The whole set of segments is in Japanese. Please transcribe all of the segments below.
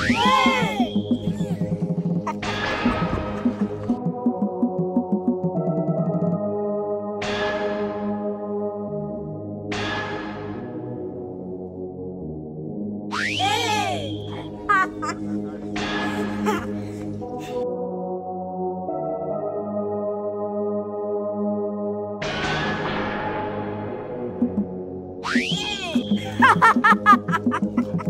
ハハハハ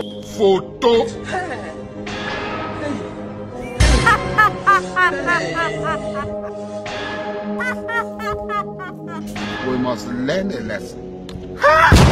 Photo. we must learn a lesson.